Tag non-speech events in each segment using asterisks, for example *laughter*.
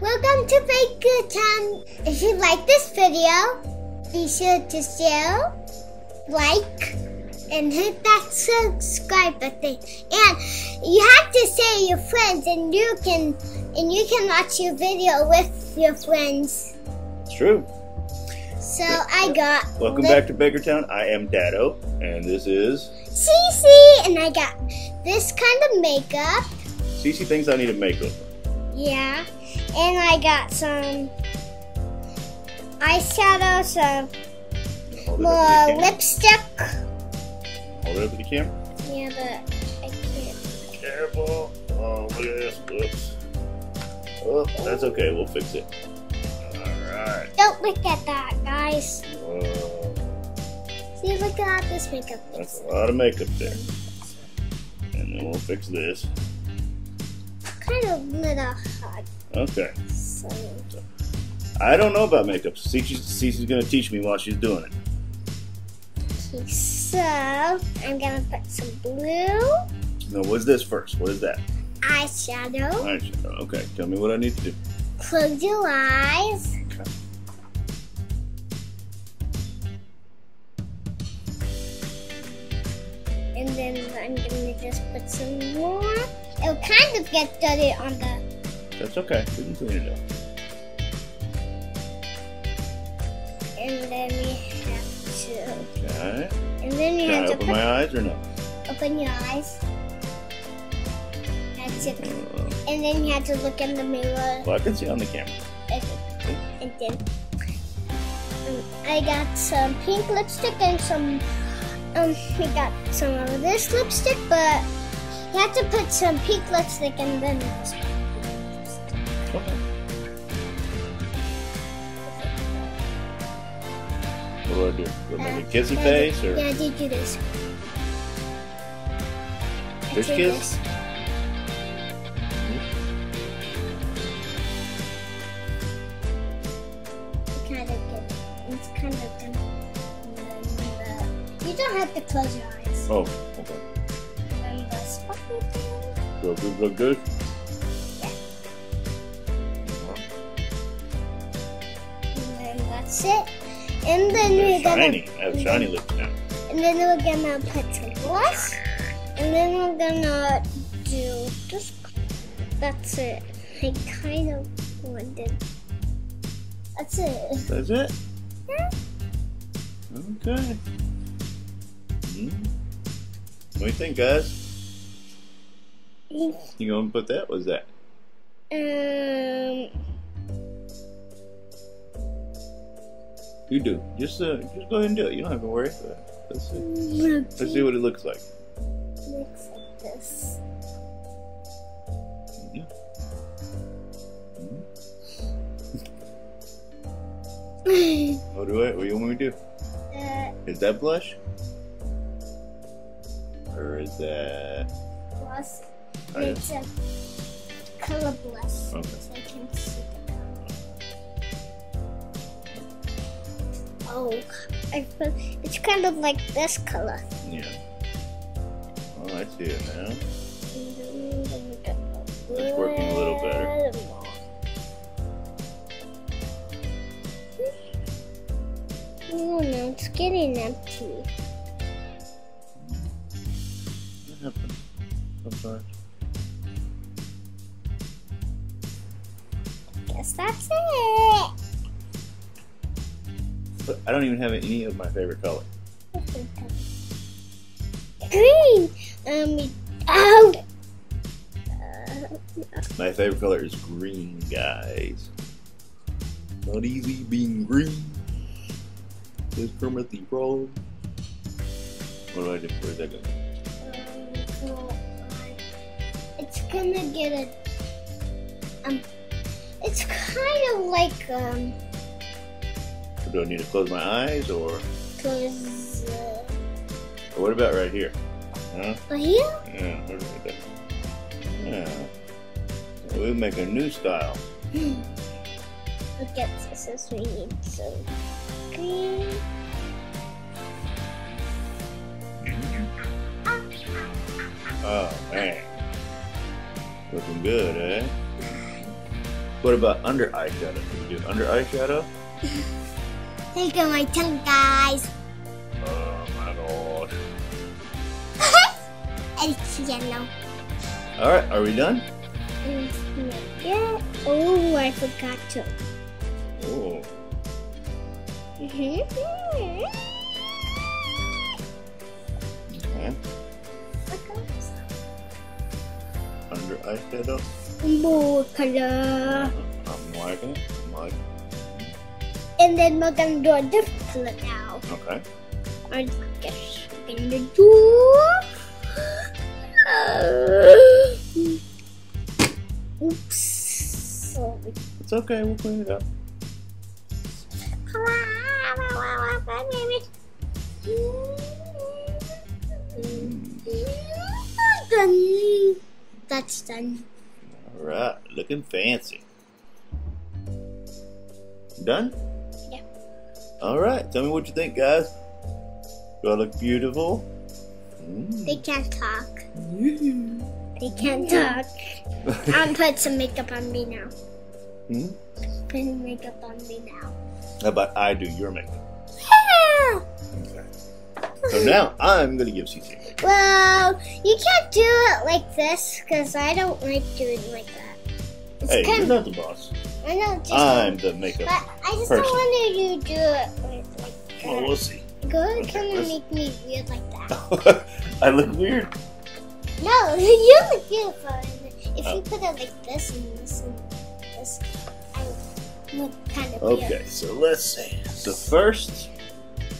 Welcome to Baker Time. If you like this video, be sure to share, like, and hit that subscribe button. And you have to say your friends, and you can and you can watch your video with your friends. It's true. So I got Welcome back to Bakertown. I am Dado, and this is Cece, and I got this kind of makeup. Cece thinks I need a makeover. Yeah, and I got some eyeshadow, some Hold more up to the camera. lipstick. Hold it up to the camera. Yeah, but I can't. Careful. Oh, look at this. Whoops. Oh, that's okay. We'll fix it. All right. Don't look at that, guys. Whoa. See, look at this makeup. That's a lot of makeup there. And then we'll fix this. Kind of little hot. Okay. So, I don't know about makeup. Cece's, Cece's going to teach me while she's doing it. okay, so I'm gonna put some blue No, what's this first? What is that? eyeshadow. Eyeshadow. Okay. Tell me what I need to do. Close your eyes. Okay. And then I'm gonna just put some more. It'll kind of get dirty on the. That's okay. We can clean it up. And then we have to. Okay. And then you Can I have to open put, my eyes or no? open your eyes. That's it. Uh, And then you have to look in the mirror. well, I can see on the camera. And, and then um, I got some pink lipstick and some. Um, we got some of this lipstick, but you have to put some pink lipstick and then. Okay. What do I do? I make a kissy face or Yeah, I did do this. Fish kiss? Kind of good. It's kind of. Uh, You don't have to close your eyes. oh, okay. Look good, look good. And then that's it. And then we're They're gonna shiny. I have shiny lips now. and then we're gonna put some blush. And then we're gonna do this. That's it. I kind of wanted. That's it. That's it. Yeah. Okay. Hmm. What do you think, guys? *laughs* You gonna put that? What's that? Um, You do. Just uh, just go ahead and do it. You don't have to worry. Let's see. Let's see what it looks like. looks like this. Yeah. What do I? What do you want me to do? *laughs* uh, Is that blush? Or is that? Oh, plus, it's a color blush. Okay. So I can see the color. Oh, I it's kind of like this color. Yeah. Oh, I see it now. It's working a little better. Oh no, it's getting empty. Don't even have any of my favorite color. Green. Um. Oh. My favorite color is green, guys. Not easy being green. Is Kermit the Frog. What do I do? Where's that going? um, it's gonna get a. Um. It's kind of like um. Do I need to close my eyes or, Cause. Uh, what about right here? Huh? oh here. Yeah, where's that? Yeah. We'll make a new style. *gasps* Look at this as we need some green. Oh man. Looking good, eh? What about under eyeshadow? Can we do under eyeshadow? *laughs* Look at my tongue, guys. Oh my and *laughs* it's yellow. Alright, are we done? Yeah. Oh, I forgot to. Oh. Mm-hmm. *laughs* Okay. Under eyeshadow. More color. I'm liking it. I'm liking And then we're gonna do a different now. Okay. I guess we're gonna do. Oops. Sorry. It's okay, we'll clean it up. Done. *laughs* That's done. Alright, looking fancy. Done? Yeah. Alright, tell me what you think, guys. Do I look beautiful? Mm. They can't talk. They can't talk. *laughs* I'm put some makeup on me now. Hmm? Put makeup on me now. How about I do your makeup? Okay. So now I'm gonna give CC makeup. Well, you can't do it like this because I don't like doing like that. It's Hey, you're not the boss. I know, just I'm the makeup. but I just person. don't want you to do it with like Well, we'll see. Go okay, kind of make me weird like that. *laughs* I look weird. No, *laughs* you look beautiful. If Oh. you put it like this and this and this, I look kind of Okay, weird. so let's see. So first,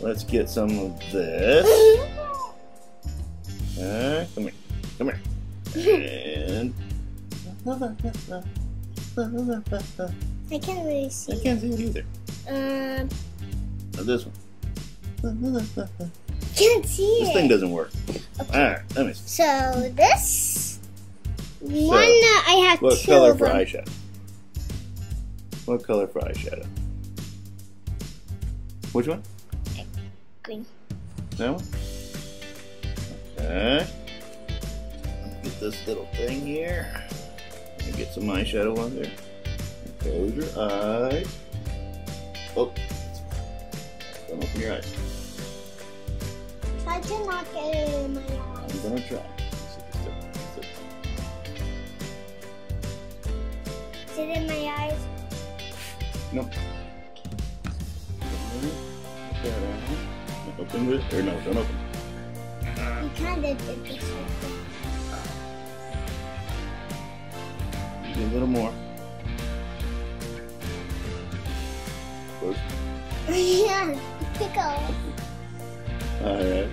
let's get some of this. *laughs* Uh, come here. Come here. And I can't really see. I can't see it either. Um, Now this one. can't see This it. thing doesn't work. Okay. Alright, let me see. So this one, uh, I have What two color of for them. eyeshadow? What color for eyeshadow? Which one? Green. That one? Okay. Get this little thing here. And get some eyeshadow on there. Close your eyes. Oh. Don't open your eyes. Try to not get it in my eyes. I'm gonna try. Is it in my eyes? Nope. Open this. Or no, don't open. You kind of did this. A little more. Yeah, pickle. Alright.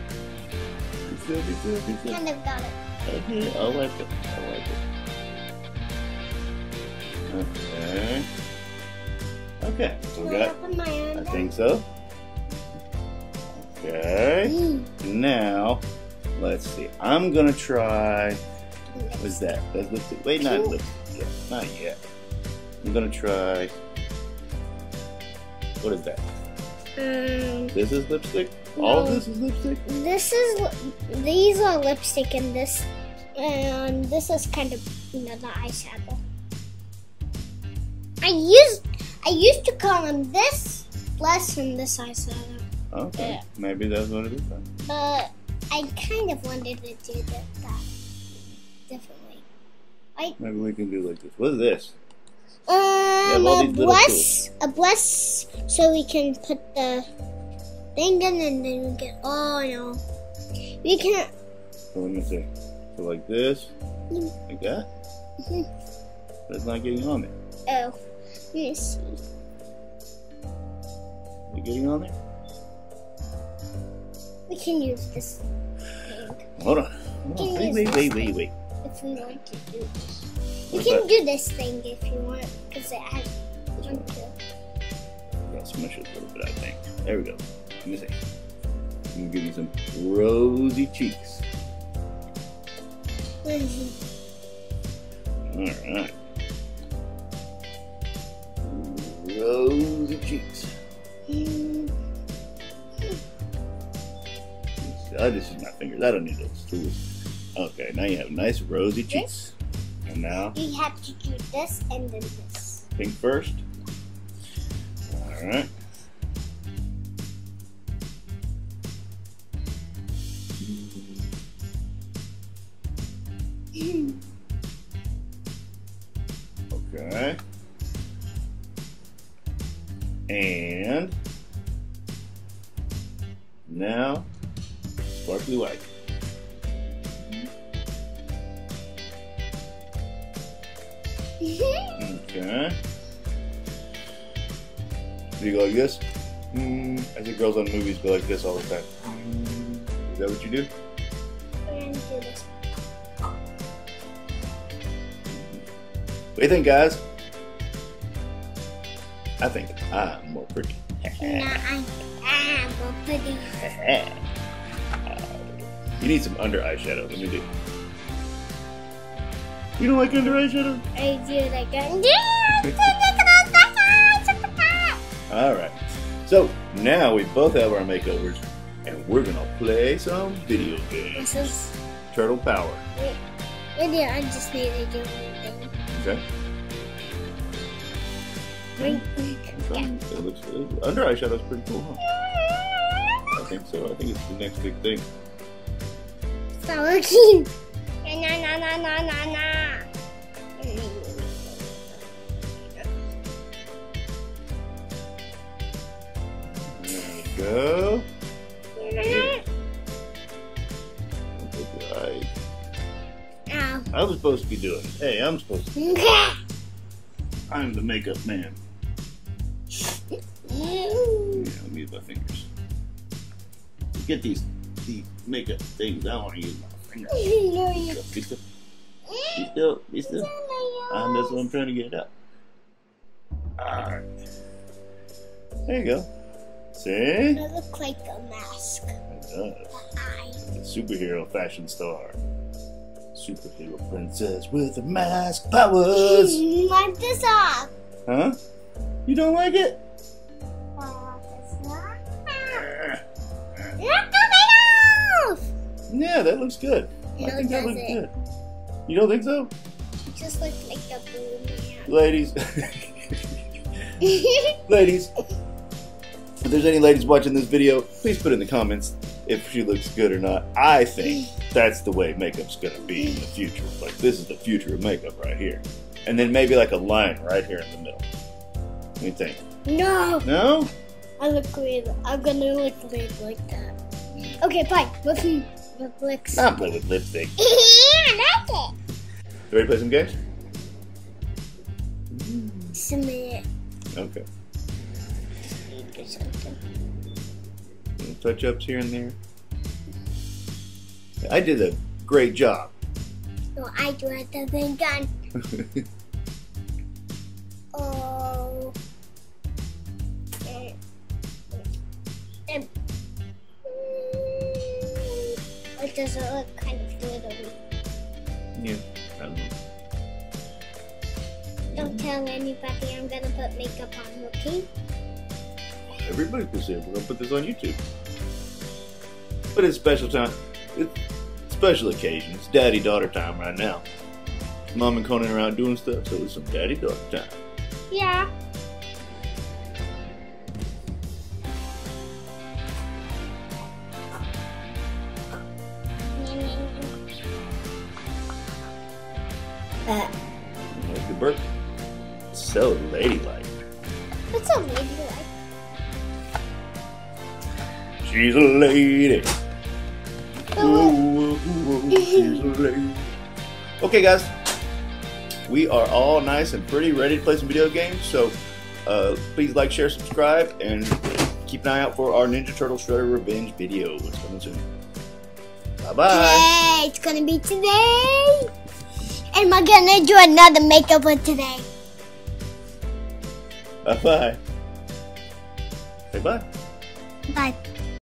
Be still, be still, be still. Kind of got it. Okay, I like it. I like it. Okay. Okay, so we got, open my I think so. Okay. Mm. Now, let's see. I'm gonna try. What's that? That's lipstick. Wait, not Pink. lipstick. Yet. Not yet. I'm gonna try. What is that? Um, This is lipstick. All of this is lipstick. this is these are lipstick and this and this is kind of you know the eyeshadow. I used I used to call them this less than this eyeshadow, Okay, Yeah. maybe that's what it is. Then. but I kind of wanted to do that, that differently. Maybe we can do like this. What is this? Um, a bless, a bless, so we can put the thing in, and then we can. Oh no, we can. So let me see. So like this, Mm. like that. Mhm. But it's not getting on there. Oh, let me see. Is it getting on there? We can use this thing Hold on. Hold on. Wait, use wait, wait, wait, wait. If we want to do this. You What's can that? do this thing if you want, because it has one too. Gotta smush it a little bit, I think. There we go. Let me see. I'm gonna give you some rosy cheeks. Alright. Rosy cheeks. Mm, I just use my fingers. I don't need those tools. Okay, now you have nice rosy cheeks. And now, You have to do this and then this. Pink first. All right. Okay. Do you go like this? Mm, I think girls on movies go like this all the time. Is that what you do? Do this. What do you think, guys? I think I'm more pretty. No, I'm, I'm a pretty. *laughs* you need some under eyeshadow. Let me do. You don't like under eyeshadow? I do like a. All right. So now we both have our makeovers, and we're gonna play some video games. This is. Turtle Power. Maybe I just need to do one thing. Okay. Okay. It looks good. Under eyeshadow's pretty cool, huh? I think so. I think it's the next big thing. It's not working. *laughs* Na na na na na na. Go. Right. Ow. I was supposed to be doing. it. Hey, I'm supposed to. *laughs* I'm the makeup man. Yeah, let me use my fingers. Get these these makeup things. I don't want to use my fingers. *laughs* Be *laughs* still. Be still. Be still. Um, that's what I'm trying to get it up. Alright. There you go. See? It I look like a mask. It does. Eye. The superhero fashion star. Superhero princess with a mask powers. Wipe this off. Huh? You don't like it? Uh, Wipe this off. Look ah. it off. Yeah, that looks good. I think that looks doesn't. good. You don't think so? It just looks like a blue Ladies. *laughs* ladies. *laughs* If there's any ladies watching this video, please put in the comments if she looks good or not. I think that's the way makeup's gonna be in the future. Like this is the future of makeup right here. And then maybe like a line right here in the middle. What do you think? no, No? I look weird. I'm gonna look weird like that. Okay, fine. Look, look, look. Not play with lipstick. *laughs* Yeah, I like You ready to play some games? Submit Okay. Or something. Touch ups here and there. I did a great job. No, I do have the thing done. *laughs* Oh. Mm, It doesn't look kind of glittery. yeah. I don't know. Don't tell anybody I'm gonna put makeup on, okay? Everybody can see it. We're gonna put this on YouTube. But it's special time. It's special occasion. It's daddy daughter time right now. Mom and Conan are out doing stuff, so it's some daddy daughter time. Yeah. Uh, Happy birthday. So ladylike. what's a lady like? She's a lady. Ooh, ooh, ooh, she's a lady. Okay, guys. We are all nice and pretty, ready to play some video games. So, uh, please like, share, subscribe, and keep an eye out for our Ninja Turtle Shredder Revenge video. It's coming soon. Bye bye. Yay, it's gonna be today. And we're gonna do another makeup one today. Bye bye. Say bye. Bye.